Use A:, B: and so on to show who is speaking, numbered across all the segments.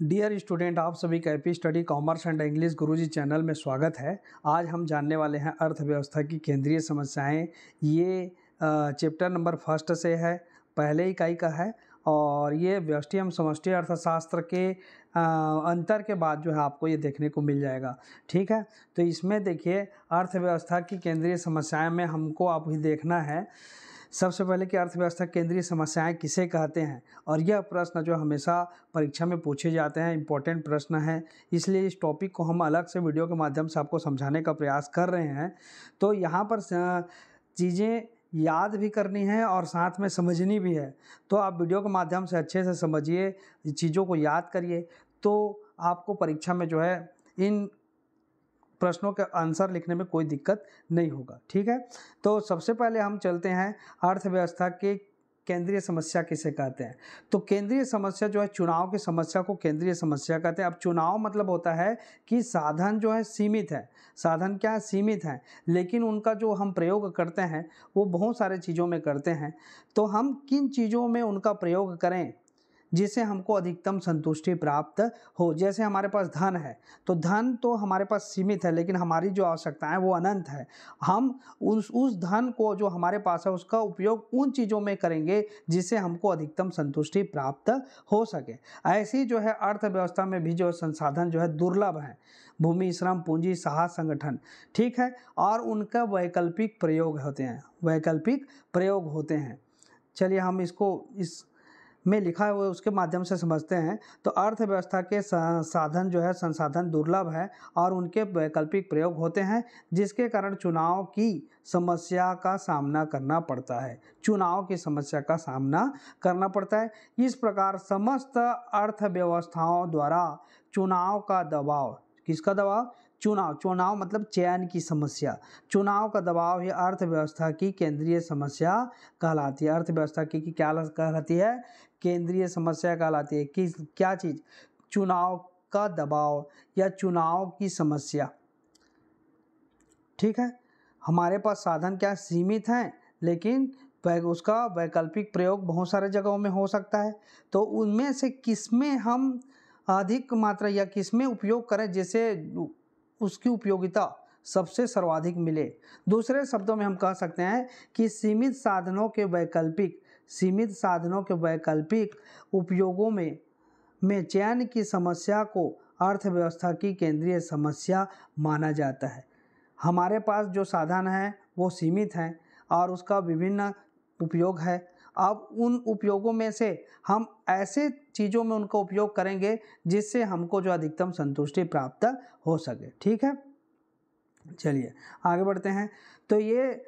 A: Dear student आप सभी का AP study commerce and English Guruji channel में स्वागत है। आज हम जानने वाले हैं अर्थव्यवस्था की केंद्रीय समस्याएँ। ये चैप्टर नंबर फ़र्स्ट से है, पहले इकाई का है और ये व्यष्टि एवं समष्टि अर्थशास्त्र के अंतर के बाद जो है आपको ये देखने को मिल जाएगा। ठीक है? तो इसमें देखिए, अर्थव्यवस्था की केंद्रीय समस्याएँ में हमको आप देखना है। सबसे पहले कि अर्थव्यवस्था केंद्रीय समस्याएँ किसे कहते हैं? और यह प्रश्न जो हमेशा परीक्षा में पूछे जाते हैं इंपॉर्टेंट प्रश्न है। इसलिए इस टॉपिक को हम अलग से वीडियो के माध्यम से आपको समझाने का प्रयास कर रहे हैं। तो यहाँ पर चीज़ें याद भी करनी है और साथ में समझनी भी है। तो आप वीडियो के माध्यम से अच्छे से समझिए, चीज़ों को याद करिए। तो आपको परीक्षा में जो है, इन प्रश्नों के आंसर लिखने में कोई दिक्कत नहीं होगा, ठीक है? तो सबसे पहले हम चलते हैं अर्थव्यवस्था के केंद्रीय समस्या किसे कहते हैं? तो केंद्रीय समस्या जो है, चुनाव की समस्या को केंद्रीय समस्या कहते हैं। अब चुनाव मतलब होता है कि साधन जो है, सीमित है। साधन क्या है? सीमित है। लेकिन उनका जो हम प्रयोग करते हैं, वो बहुत सारे चीज़ों में करते हैं। तो हम किन चीज़ों में उनका प्रयोग करें? जिससे हमको अधिकतम संतुष्टि प्राप्त हो। जैसे हमारे पास धन है तो धन तो हमारे पास सीमित है, लेकिन हमारी जो आवश्यकताएँ वो अनंत है। हम उस उस धन को जो हमारे पास है, उसका उपयोग उन चीज़ों में करेंगे जिससे हमको अधिकतम संतुष्टि प्राप्त हो सके। ऐसी जो है अर्थव्यवस्था में भी जो संसाधन जो है दुर्लभ हैं। भूमि, श्रम, पूंजी, साहस संगठन, ठीक है, और उनका वैकल्पिक प्रयोग होते हैं, वैकल्पिक प्रयोग होते हैं। चलिए हम इसको, इस में लिखा हुआ उसके माध्यम से समझते हैं। तो अर्थव्यवस्था के साधन जो है संसाधन दुर्लभ है और उनके वैकल्पिक प्रयोग होते हैं जिसके कारण चुनाव की समस्या का सामना करना पड़ता है। चुनाव की समस्या का सामना करना पड़ता है। इस प्रकार समस्त अर्थव्यवस्थाओं द्वारा चुनाव का दबाव किसका दबाव? चुनाव चुनाव मतलब चयन की समस्या। चुनाव का दबाव ही अर्थव्यवस्था की केंद्रीय समस्या कहलाती है। अर्थव्यवस्था की, की क्या कहलाती है? केंद्रीय समस्या कहलाती है। कि क्या चीज़? चुनाव का दबाव या चुनाव की समस्या। ठीक है? हमारे पास साधन क्या सीमित हैं, लेकिन उसका वैकल्पिक प्रयोग बहुत सारे जगहों में हो सकता है। तो उनमें से किसमें हम अधिक मात्रा या किसमें उपयोग करें जिससे उसकी उपयोगिता सबसे सर्वाधिक मिले? दूसरे शब्दों में हम कह सकते हैं कि सीमित साधनों के वैकल्पिक सीमित साधनों के वैकल्पिक उपयोगों में में चयन की समस्या को अर्थव्यवस्था की केंद्रीय समस्या माना जाता है। हमारे पास जो साधन है, वो सीमित हैं और उसका विभिन्न उपयोग है। अब उन उपयोगों में से हम ऐसे चीज़ों में उनका उपयोग करेंगे, जिससे हमको जो अधिकतम संतुष्टि प्राप्त हो सके। ठीक है? चलिए, आगे बढ़ते हैं। तो ये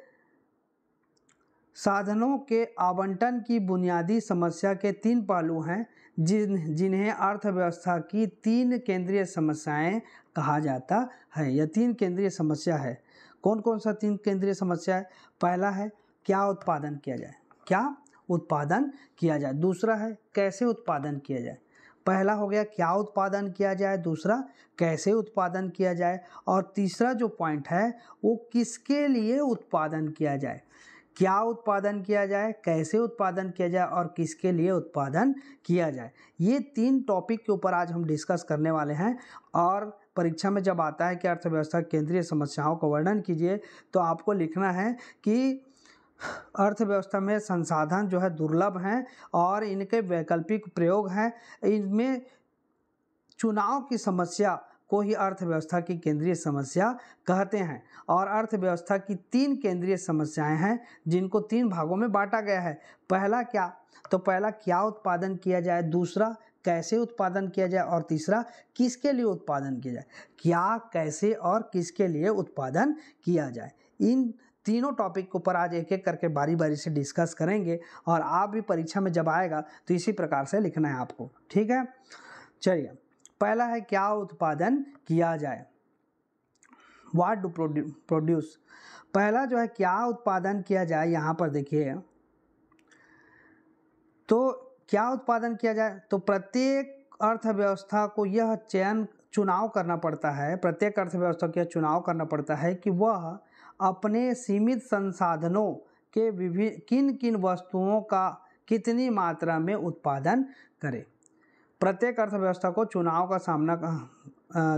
A: साधनों के आवंटन की बुनियादी समस्या के तीन पहलू हैं, जिन, जिन्हें अर्थव्यवस्था की तीन केंद्रीय समस्याएँ कहा जाता है। यह तीन केंद्रीय समस्या है। कौन कौन सा तीन केंद्रीय समस्या है? पहला है, क्या उत्पादन किया जाए? क्या उत्पादन किया जाए? दूसरा है, कैसे उत्पादन किया जाए? पहला हो गया, क्या उत्पादन किया जाए? दूसरा, कैसे उत्पादन किया जाए? और तीसरा जो पॉइंट है, वो किसके लिए उत्पादन किया जाए? क्या उत्पादन किया जाए, कैसे उत्पादन किया जाए और किसके लिए उत्पादन किया जाए। ये तीन टॉपिक के ऊपर आज हम डिस्कस करने वाले हैं और परीक्षा में जब आता है कि अर्थव्यवस्था केंद्रीय समस्याओं का वर्णन कीजिए तो आपको लिखना है कि अर्थव्यवस्था में संसाधन जो है दुर्लभ हैं और इनके वैकल्पिक प्रयोग हैं। इनमें चुनाव की समस्या को ही अर्थव्यवस्था की केंद्रीय समस्या कहते हैं और अर्थव्यवस्था की तीन केंद्रीय समस्याएँ हैं, जिनको तीन भागों में बांटा गया है। पहला क्या? तो पहला, क्या उत्पादन किया जाए? दूसरा, कैसे उत्पादन किया जाए? और तीसरा, किसके लिए उत्पादन किया जाए? क्या, कैसे और किसके लिए उत्पादन किया जाए? इन तीनों टॉपिक के ऊपर आज एक एक करके बारी बारी से डिस्कस करेंगे और आप भी परीक्षा में जब आएगा तो इसी प्रकार से लिखना है आपको। ठीक है? चलिए। पहला है क्या उत्पादन किया जाए? वाट डू प्रोड्यूस पहला जो है क्या उत्पादन किया जाए यहाँ पर देखिए। तो क्या उत्पादन किया जाए? तो प्रत्येक अर्थव्यवस्था को यह चयन चुनाव करना पड़ता है, प्रत्येक अर्थव्यवस्था को यह चुनाव करना पड़ता है कि वह अपने सीमित संसाधनों के विभिन्न किन किन वस्तुओं का कितनी मात्रा में उत्पादन करें। प्रत्येक अर्थव्यवस्था को चुनाव का सामना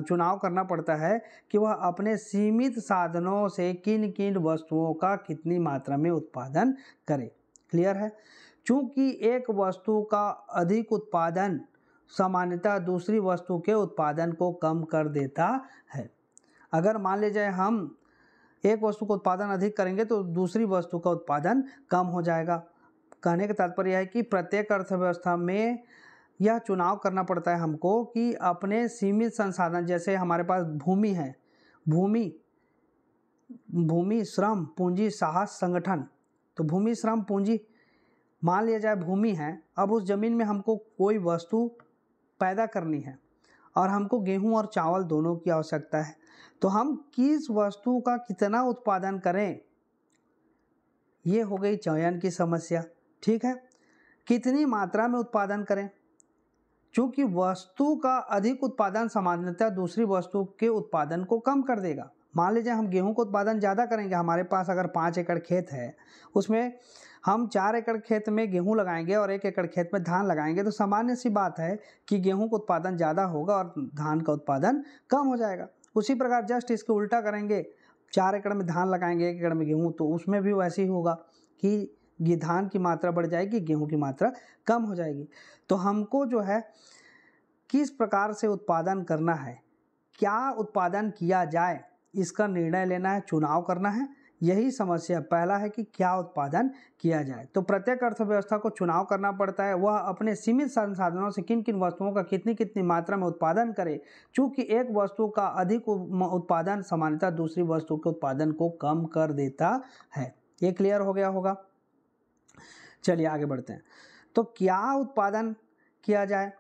A: चुनाव करना पड़ता है कि वह अपने सीमित साधनों से किन किन वस्तुओं का कितनी मात्रा में उत्पादन करे। क्लियर है? चूँकि एक वस्तु का अधिक उत्पादन सामान्यतः दूसरी वस्तु के उत्पादन को कम कर देता है। अगर मान लीजिए हम एक वस्तु का उत्पादन अधिक करेंगे तो दूसरी वस्तु का उत्पादन कम हो जाएगा। कहने का तात्पर्य है कि प्रत्येक अर्थव्यवस्था में यह चुनाव करना पड़ता है हमको कि अपने सीमित संसाधन, जैसे हमारे पास भूमि है, भूमि भूमि, श्रम, पूंजी, साहस, संगठन। तो भूमि, श्रम, पूंजी, मान लिया जाए भूमि है, अब उस ज़मीन में हमको कोई वस्तु पैदा करनी है और हमको गेहूँ और चावल दोनों की आवश्यकता है तो हम किस वस्तु का कितना उत्पादन करें? ये हो गई चयन की समस्या, ठीक है? कितनी मात्रा में उत्पादन करें? चूँकि वस्तु का अधिक उत्पादन सामान्यतः दूसरी वस्तु के उत्पादन को कम कर देगा। मान लीजिए हम गेहूँ का उत्पादन ज़्यादा करेंगे, हमारे पास अगर पाँच एकड़ खेत है, उसमें हम चार एकड़ खेत में गेहूँ लगाएँगे और एक एकड़ खेत में धान लगाएँगे तो सामान्य सी बात है कि गेहूँ का उत्पादन ज़्यादा होगा और धान का उत्पादन कम हो जाएगा। उसी प्रकार जस्ट इसके उल्टा करेंगे, चार एकड़ में धान लगाएँगे, एक एकड़ में गेहूँ तो उसमें भी वैसे ही होगा कि धान की मात्रा बढ़ जाएगी, गेहूँ की मात्रा कम हो जाएगी। तो हमको जो है, किस प्रकार से उत्पादन करना है? क्या उत्पादन किया जाए? इसका निर्णय लेना है, चुनाव करना है। यही समस्या पहला है कि क्या उत्पादन किया जाए। तो प्रत्येक अर्थव्यवस्था को चुनाव करना पड़ता है। वह अपने सीमित संसाधनों से किन किन वस्तुओं का कितनी कितनी मात्रा में उत्पादन करे? चूँकि एक वस्तु का अधिक उत्पादन सामान्यतः दूसरी वस्तु के उत्पादन को कम कर देता है। ये क्लियर हो गया होगा? चलिए आगे बढ़ते हैं। तो क्या उत्पादन किया जाए?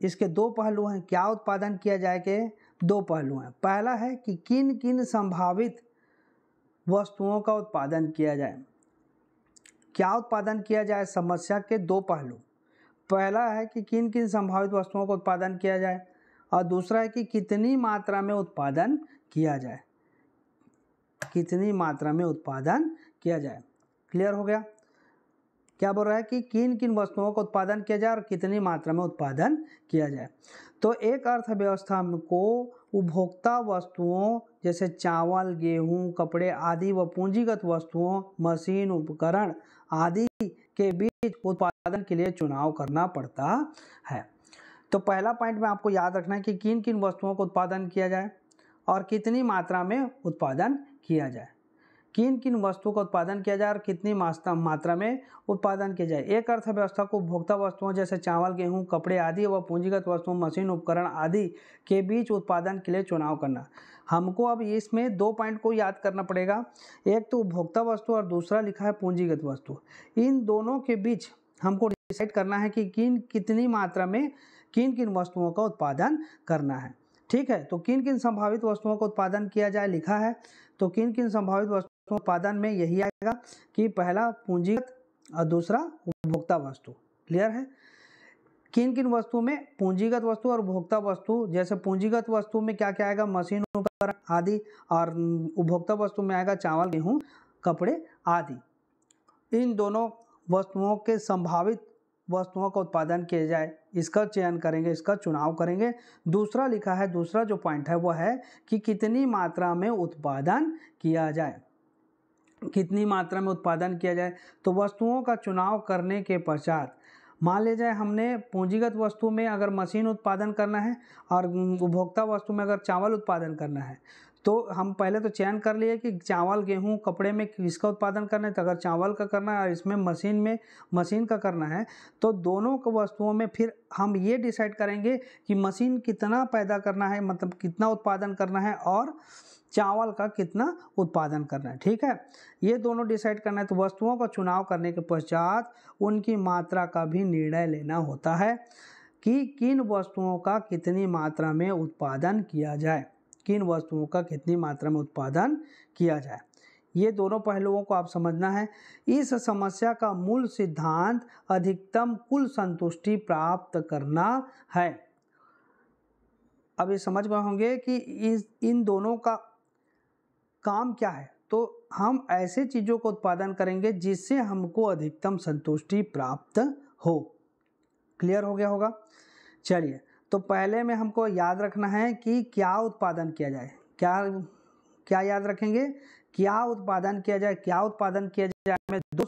A: इसके दो पहलू हैं। क्या उत्पादन किया जाए के दो पहलू हैं। पहला है कि किन किन संभावित वस्तुओं का उत्पादन किया जाए। क्या उत्पादन किया जाए? समस्या के दो पहलू। पहला है कि किन किन संभावित वस्तुओं का उत्पादन किया जाए और दूसरा है कि कितनी मात्रा में उत्पादन किया जाए। कितनी मात्रा में उत्पादन किया जाए। क्लियर हो गया? क्या बोल रहा है कि किन किन वस्तुओं का उत्पादन किया जाए और कितनी मात्रा में उत्पादन किया जाए? तो एक अर्थव्यवस्था को उपभोक्ता वस्तुओं जैसे चावल गेहूँ, कपड़े आदि व पूंजीगत वस्तुओं मशीन उपकरण आदि के बीच उत्पादन के लिए चुनाव करना पड़ता है। तो पहला पॉइंट में आपको याद रखना है कि किन किन वस्तुओं का उत्पादन किया जाए और कितनी मात्रा में उत्पादन किया जाए। किन किन वस्तुओं का उत्पादन किया जाए और कितनी मात्रा में उत्पादन किया जाए। एक अर्थव्यवस्था को उपभोक्ता वस्तुओं जैसे चावल, गेहूँ, कपड़े आदि व पूंजीगत वस्तुओं, मशीन उपकरण आदि के बीच उत्पादन के लिए चुनाव करना। हमको अब इसमें दो पॉइंट को याद करना पड़ेगा। एक तो उपभोक्ता वस्तु और दूसरा लिखा है पूंजीगत वस्तु। इन दोनों के बीच हमको डिसाइड करना है कि किन कितनी मात्रा में किन किन वस्तुओं का उत्पादन करना है। ठीक है तो किन किन संभावित वस्तुओं का उत्पादन किया जाए लिखा है। तो किन किन संभावित वस्तु तो उत्पादन में यही आएगा कि पहला पूंजीगत और दूसरा उपभोक्ता वस्तु। क्लियर है? किन किन वस्तु में? पूंजीगत वस्तु और उपभोक्ता वस्तु। जैसे पूंजीगत वस्तु में क्या क्या आएगा? मशीन, उपकरण आदि और उपभोक्ता वस्तु में आएगा चावल, गेहूँ, कपड़े आदि। इन दोनों वस्तुओं के संभावित वस्तुओं का उत्पादन किया जाए। इसका चयन करेंगे, इसका चुनाव करेंगे। दूसरा लिखा है, दूसरा जो पॉइंट है वह है कि कितनी मात्रा में उत्पादन किया जाए। कितनी मात्रा में उत्पादन किया जाए तो वस्तुओं का चुनाव करने के पश्चात, मान ले जाए हमने पूंजीगत वस्तु में अगर मशीन उत्पादन करना है और उपभोक्ता वस्तु में अगर चावल उत्पादन करना है तो हम पहले तो चयन कर लिए कि चावल, गेहूँ, कपड़े में किसका उत्पादन करना है? तो अगर चावल का करना है और इसमें मशीन में, मशीन का करना है तो दोनों वस्तुओं में फिर हम ये डिसाइड करेंगे कि मशीन कितना पैदा करना है मतलब कितना उत्पादन करना है और चावल का कितना उत्पादन करना है। ठीक है? ये दोनों डिसाइड करना है। तो वस्तुओं का चुनाव करने के पश्चात उनकी मात्रा का भी निर्णय लेना होता है कि किन वस्तुओं का कितनी मात्रा में उत्पादन किया जाए। किन वस्तुओं का कितनी मात्रा में उत्पादन किया जाए? ये दोनों पहलुओं को आप समझना है। इस समस्या का मूल सिद्धांत अधिकतम कुल संतुष्टि प्राप्त करना है। अब ये समझ में होंगे कि इस, इन दोनों का काम क्या है। तो हम ऐसे चीज़ों का उत्पादन करेंगे जिससे हमको अधिकतम संतुष्टि प्राप्त हो। क्लियर हो गया होगा? चलिए तो पहले में हमको याद रखना है कि क्या उत्पादन किया जाए। क्या क्या याद रखेंगे? क्या उत्पादन किया जाए? क्या उत्पादन किया जाए? में दो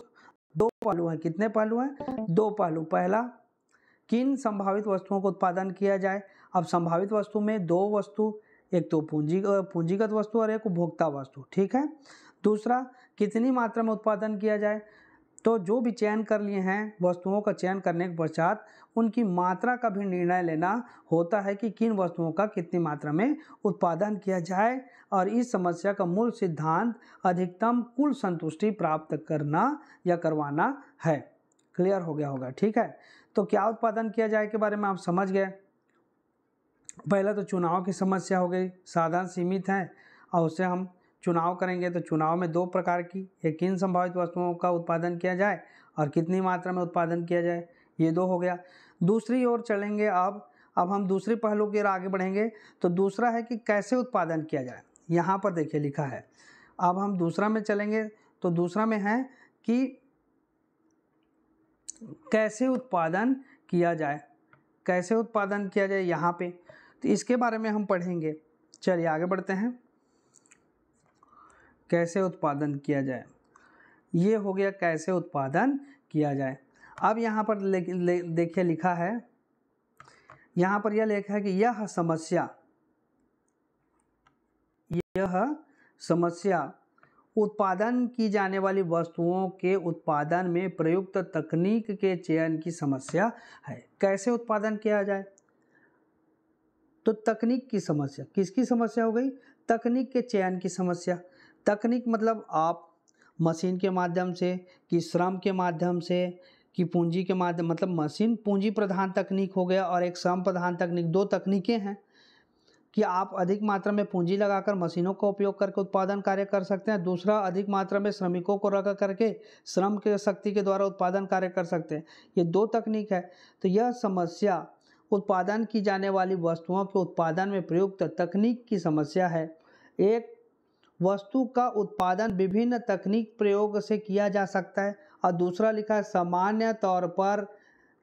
A: दो पहलू हैं। कितने पहलू हैं? दो पहलू। पहला, किन संभावित वस्तुओं का उत्पादन किया जाए? अब संभावित वस्तु में दो वस्तु, एक तो पूंजी पूंजीगत वस्तु और एक उपभोक्ता वस्तु, ठीक है? दूसरा, कितनी मात्रा में उत्पादन किया जाए? तो जो भी चयन कर लिए हैं, वस्तुओं का चयन करने के पश्चात उनकी मात्रा का भी निर्णय लेना होता है कि किन वस्तुओं का कितनी मात्रा में उत्पादन किया जाए और इस समस्या का मूल सिद्धांत अधिकतम कुल संतुष्टि प्राप्त करना या करवाना है। क्लियर हो गया होगा, ठीक है? तो क्या उत्पादन किया जाए के बारे में आप समझ गए? पहला तो चुनाव की समस्या हो गई, साधन सीमित हैं और उससे हम चुनाव करेंगे तो चुनाव में दो प्रकार की, एक किन संभावित वस्तुओं का उत्पादन किया जाए और कितनी मात्रा में उत्पादन किया जाए, ये दो हो गया। दूसरी ओर चलेंगे अब अब हम दूसरे पहलू की ओर आगे बढ़ेंगे तो दूसरा है कि कैसे उत्पादन किया जाए। यहाँ पर देखिए लिखा है। अब हम दूसरा में चलेंगे तो दूसरा में है कि कैसे उत्पादन किया जाए, कैसे उत्पादन किया जाए यहाँ पे। तो इसके बारे में हम पढ़ेंगे। चलिए आगे बढ़ते हैं। कैसे उत्पादन किया जाए? ये हो गया कैसे उत्पादन किया जाए? अब यहाँ पर देखिए लिखा है। यहाँ पर यह लिखा है कि यह समस्या यह समस्या, उत्पादन की जाने वाली वस्तुओं के उत्पादन में प्रयुक्त तकनीक के चयन की समस्या है। कैसे उत्पादन किया जाए? तो तकनीक की समस्या, किसकी समस्या हो गई? तकनीक के चयन की समस्या। तकनीक मतलब आप मशीन के माध्यम से, कि श्रम के माध्यम से, कि पूंजी के माध्यम मतलब मशीन पूंजी प्रधान तकनीक हो गया और एक श्रम प्रधान तकनीक, दो तकनीकें हैं कि आप अधिक मात्रा में पूंजी लगाकर मशीनों का उपयोग करके उत्पादन कार्य कर सकते हैं। दूसरा, अधिक मात्रा में श्रमिकों को रख करके श्रम के शक्ति के द्वारा उत्पादन कार्य कर सकते हैं। ये दो तकनीक है। तो यह समस्या उत्पादन की जाने वाली वस्तुओं के उत्पादन में प्रयुक्त तकनीक की समस्या है। एक वस्तु का उत्पादन विभिन्न तकनीक प्रयोग से किया जा सकता है। और दूसरा लिखा है, सामान्य तौर पर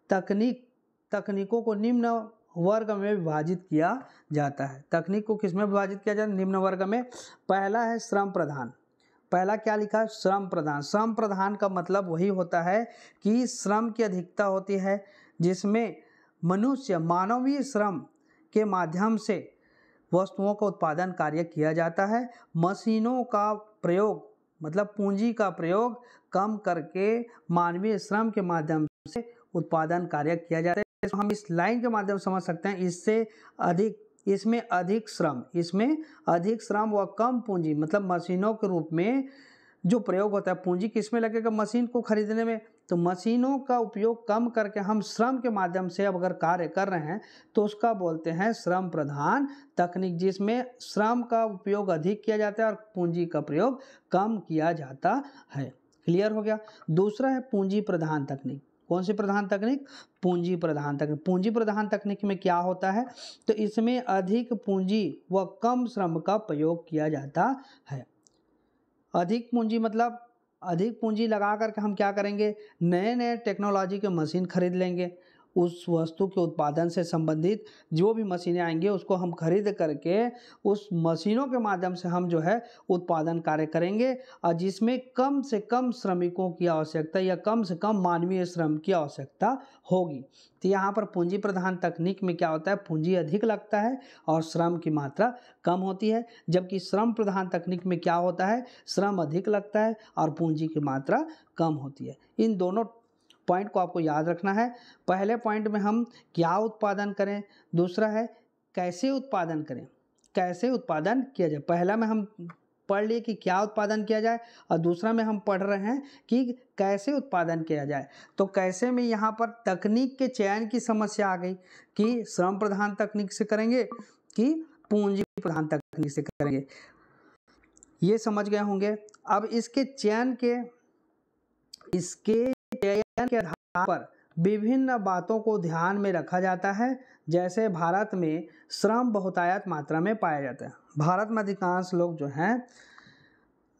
A: तकनीक, तकनीकों को निम्न वर्ग में विभाजित किया जाता है। तकनीक को किसमें विभाजित किया जाता है? निम्न वर्ग में। पहला है, श्रम प्रधान। पहला क्या लिखा है? श्रम प्रधान। श्रम प्रधान का मतलब वही होता है कि श्रम की अधिकता होती है, जिसमें मनुष्य, मानवीय श्रम के माध्यम से वस्तुओं का उत्पादन कार्य किया जाता है। मशीनों का प्रयोग मतलब पूंजी का प्रयोग कम करके मानवीय श्रम के माध्यम से उत्पादन कार्य किया जाता है। तो हम इस लाइन के माध्यम समझ सकते हैं, इससे अधिक, इसमें अधिक श्रम, इसमें अधिक श्रम व कम पूंजी मतलब मशीनों के रूप में जो प्रयोग होता है, पूंजी किसमें लगेगा? मशीन को खरीदने में। तो मशीनों का उपयोग कम करके हम श्रम के माध्यम से अब अगर कार्य कर रहे हैं तो उसका बोलते हैं श्रम प्रधान तकनीक, जिसमें श्रम का उपयोग अधिक किया जाता है और पूंजी का प्रयोग कम किया जाता है। क्लियर हो गया? दूसरा है पूंजी प्रधान तकनीक। कौन सी प्रधान तकनीक? पूंजी प्रधान तकनीक। पूंजी प्रधान तकनीक में क्या होता है? तो इसमें अधिक पूंजी व कम श्रम का प्रयोग किया जाता है। अधिक पूंजी मतलब अधिक पूंजी लगा करके हम क्या करेंगे? नए नए टेक्नोलॉजी के मशीन खरीद लेंगे। उस वस्तु के उत्पादन से संबंधित जो भी मशीनें आएँगी, उसको हम खरीद करके उस मशीनों के माध्यम से हम जो है उत्पादन कार्य करेंगे, और जिसमें कम से कम श्रमिकों की आवश्यकता या कम से कम मानवीय श्रम की आवश्यकता होगी। तो यहाँ पर पूंजी प्रधान तकनीक में क्या होता है? पूंजी अधिक लगता है और श्रम की मात्रा कम होती है। जबकि श्रम प्रधान तकनीक में क्या होता है? श्रम अधिक लगता है और पूंजी की मात्रा कम होती है। इन दोनों पॉइंट को आपको याद रखना है। पहले पॉइंट में हम क्या उत्पादन करें? दूसरा है, कैसे उत्पादन करें? कैसे उत्पादन किया जाए? पहला में हम पढ़ लिए कि क्या उत्पादन किया जाए और दूसरा में हम पढ़ रहे हैं कि कैसे उत्पादन किया जाए। तो कैसे में यहाँ पर तकनीक के चयन की समस्या आ गई कि श्रम प्रधान तकनीक से करेंगे कि पूंजी प्रधान तकनीक से करेंगे। ये समझ गए होंगे। अब इसके चयन के, इसके चयन के आधार पर विभिन्न बातों को ध्यान में रखा जाता है, जैसे भारत में श्रम बहुतायत मात्रा में पाया जाता है। भारत में अधिकांश लोग जो हैं,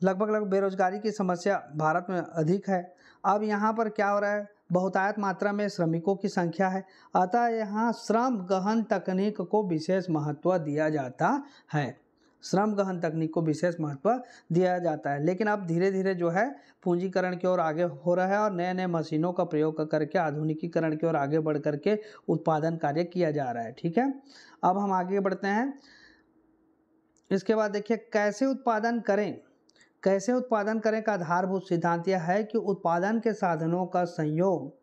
A: लगभग लगभग बेरोजगारी की समस्या भारत में अधिक है। अब यहाँ पर क्या हो रहा है? बहुतायत मात्रा में श्रमिकों की संख्या है, अतः यहाँ श्रम गहन तकनीक को विशेष महत्व दिया जाता है। श्रम गहन तकनीक को विशेष महत्व दिया जाता है। लेकिन अब धीरे धीरे जो है, पूंजीकरण की ओर आगे हो रहा है और नए नए मशीनों का प्रयोग करके, आधुनिकीकरण की ओर आगे बढ़ करके उत्पादन कार्य किया जा रहा है, ठीक है? अब हम आगे बढ़ते हैं। इसके बाद देखिए, कैसे उत्पादन करें? कैसे उत्पादन करें का आधारभूत सिद्धांत यह है कि उत्पादन के साधनों का संयोग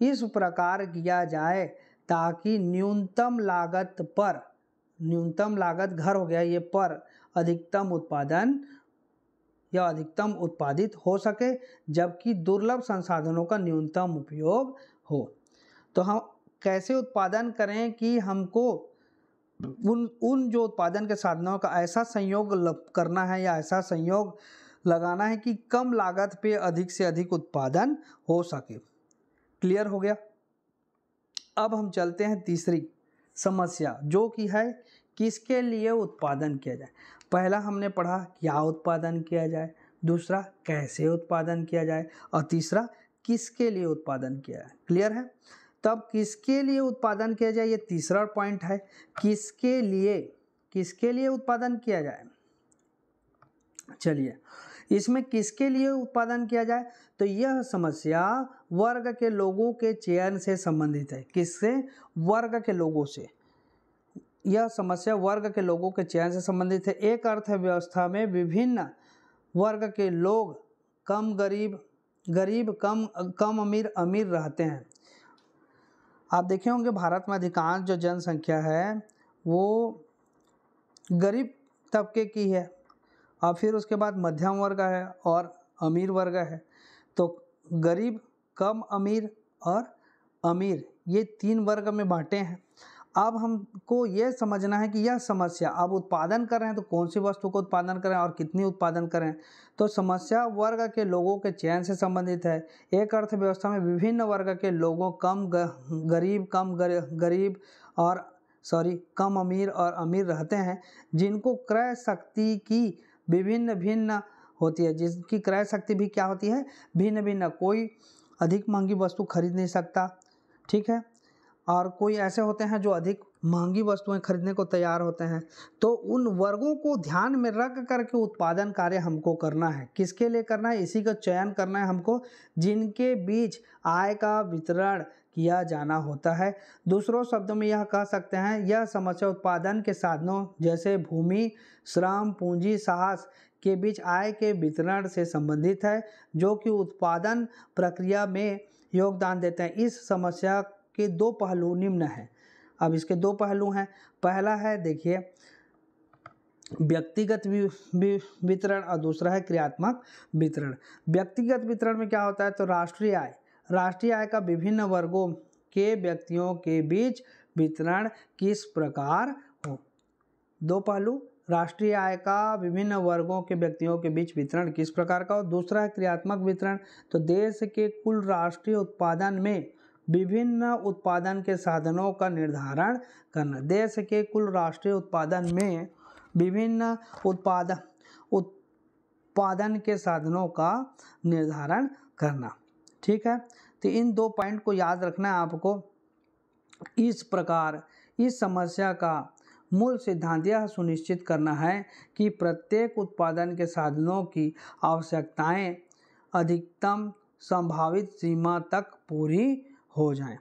A: इस प्रकार किया जाए ताकि न्यूनतम लागत पर, न्यूनतम लागत घर हो गया ये पर अधिकतम उत्पादन या अधिकतम उत्पादित हो सके, जबकि दुर्लभ संसाधनों का न्यूनतम उपयोग हो। तो हम कैसे उत्पादन करें कि हमको उन उन जो उत्पादन के साधनों का ऐसा संयोग करना है या ऐसा संयोग लगाना है कि कम लागत पे अधिक से अधिक उत्पादन हो सके। क्लियर हो गया? अब हम चलते हैं तीसरी समस्या, जो कि है किसके लिए उत्पादन किया जाए? पहला हमने पढ़ा क्या उत्पादन किया जाए, दूसरा कैसे उत्पादन किया जाए और तीसरा किसके लिए उत्पादन किया जाए। क्लियर है? तब किसके लिए उत्पादन किया जाए, ये तीसरा पॉइंट है। किसके लिए किसके लिए उत्पादन किया जाए? चलिए, इसमें किसके लिए उत्पादन किया जाए? तो यह समस्या वर्ग के लोगों के चयन से संबंधित है। किससे? वर्ग के लोगों से। यह समस्या वर्ग के लोगों के चयन से संबंधित है। एक अर्थव्यवस्था में विभिन्न वर्ग के लोग कम गरीब गरीब कम कम अमीर अमीर रहते हैं। आप देखे होंगे भारत में अधिकांश जो जनसंख्या है, वो गरीब तबके की है और फिर उसके बाद मध्यम वर्ग है और अमीर वर्ग है। तो गरीब, कम, अमीर और अमीर, ये तीन वर्ग में बांटे हैं। अब हमको ये समझना है कि यह समस्या, अब उत्पादन कर रहे हैं तो कौन सी वस्तु को उत्पादन करें और कितनी उत्पादन करें? तो समस्या वर्ग के लोगों के चयन से संबंधित है। एक अर्थव्यवस्था में विभिन्न वर्ग के लोगों, कम गरीब कम गरीब और, सॉरी, कम अमीर और अमीर रहते हैं, जिनको क्रय शक्ति की विभिन्न भिन्न होती है। जिसकी क्रय शक्ति भी क्या होती है? भिन्न भिन्न कोई अधिक महँगी वस्तु खरीद नहीं सकता, ठीक है? और कोई ऐसे होते हैं जो अधिक महँगी वस्तुएँ खरीदने को तैयार होते हैं। तो उन वर्गों को ध्यान में रख करके उत्पादन कार्य हमको करना है। किसके लिए करना है? इसी का चयन करना है हमको, जिनके बीच आय का वितरण किया जाना होता है। दूसरों शब्दों में यह कह सकते हैं, यह समस्या उत्पादन के साधनों जैसे भूमि, श्रम, पूंजी, साहस के बीच आय के वितरण से संबंधित है, जो कि उत्पादन प्रक्रिया में योगदान देते हैं। इस समस्या के दो पहलू निम्न हैं। अब इसके दो पहलू हैं। पहला है, देखिए, व्यक्तिगत वितरण और दूसरा है क्रियात्मक वितरण। व्यक्तिगत वितरण में क्या होता है? तो राष्ट्रीय आय। राष्ट्रीय आय का विभिन्न वर्गों के व्यक्तियों के बीच वितरण किस प्रकार हो? दो पहलू, राष्ट्रीय आय का विभिन्न वर्गों के व्यक्तियों के बीच वितरण किस प्रकार का हो? दूसरा है क्रियात्मक वितरण। तो देश के कुल राष्ट्रीय उत्पादन में विभिन्न उत्पादन के साधनों का निर्धारण करना। देश के कुल राष्ट्रीय उत्पादन में विभिन्न उत्पादन उत्पादन के साधनों का निर्धारण करना। ठीक है? तो इन दो पॉइंट को याद रखना है आपको। इस प्रकार, इस समस्या का मूल सिद्धांत यह सुनिश्चित करना है कि प्रत्येक उत्पादन के साधनों की आवश्यकताएँ अधिकतम, संभावित सीमा तक पूरी हो जाएँ।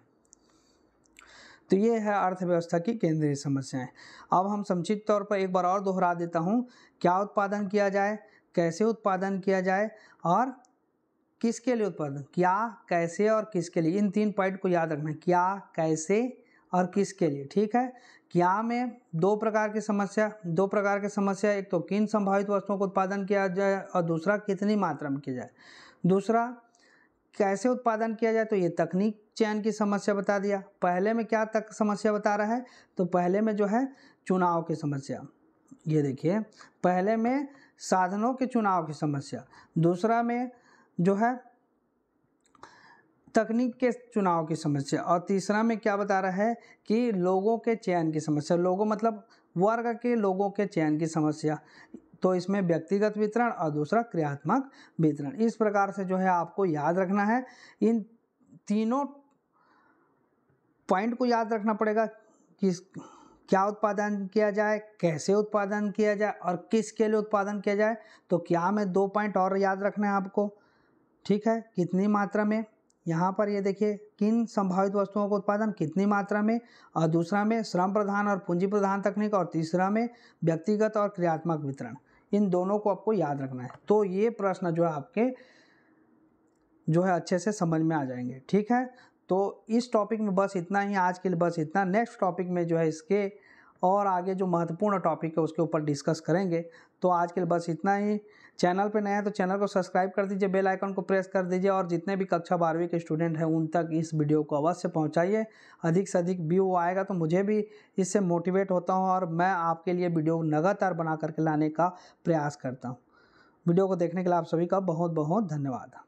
A: तो ये है अर्थव्यवस्था की केंद्रीय समस्याएँ। अब हम संक्षिप्त तौर पर एक बार और दोहरा देता हूँ, क्या उत्पादन किया जाए, कैसे उत्पादन किया जाए और किसके लिए उत्पादन, क्या, कैसे और किसके लिए, इन तीन पॉइंट को याद रखना क्या, कैसे और किसके लिए, ठीक है? क्या में दो प्रकार की समस्या, दो प्रकार की समस्या, एक तो किन संभावित वस्तुओं को उत्पादन किया जाए और दूसरा कितनी मात्रा में किया जाए। दूसरा, कैसे उत्पादन किया जाए तो ये तकनीक चयन की समस्या बता दिया। पहले में क्या तक समस्या बता रहा है? तो पहले में जो है, चुनाव की समस्या। ये देखिए, पहले में साधनों के चुनाव की समस्या। दूसरा में जो है, तकनीक के चुनाव की समस्या। और तीसरा में क्या बता रहा है कि लोगों के चयन की समस्या। लोगों मतलब वर्ग के लोगों के चयन की समस्या। तो इसमें व्यक्तिगत वितरण और दूसरा क्रियात्मक वितरण। इस प्रकार से जो है, आपको याद रखना है। इन तीनों पॉइंट को याद रखना पड़ेगा कि क्या उत्पादन किया जाए, कैसे उत्पादन किया जाए और किसके लिए उत्पादन किया जाए। तो क्या में दो पॉइंट और याद रखना है आपको? ठीक है, कितनी मात्रा में? यहाँ पर ये देखिए, किन संभावित वस्तुओं का उत्पादन कितनी मात्रा में? और दूसरा में श्रम प्रधान और पूंजी प्रधान तकनीक और तीसरा में व्यक्तिगत और क्रियात्मक वितरण। इन दोनों को आपको याद रखना है। तो ये प्रश्न जो है आपके जो है अच्छे से समझ में आ जाएँगे। ठीक है तो इस टॉपिक में बस इतना ही, आज के लिए बस इतना। नेक्स्ट टॉपिक में जो है इसके और आगे जो महत्वपूर्ण टॉपिक है, उसके ऊपर डिस्कस करेंगे। तो आज के लिए बस इतना ही। चैनल पे नया है तो चैनल को सब्सक्राइब कर दीजिए बेल आइकन को प्रेस कर दीजिए और जितने भी कक्षा बारहवीं के स्टूडेंट हैं, उन तक इस वीडियो को अवश्य पहुंचाइए। अधिक से अधिक व्यू आएगा तो मुझे भी इससे मोटिवेट होता हूँ और मैं आपके लिए वीडियो लगातार बना करके लाने का प्रयास करता हूँ। वीडियो को देखने के लिए आप सभी का बहुत बहुत धन्यवाद।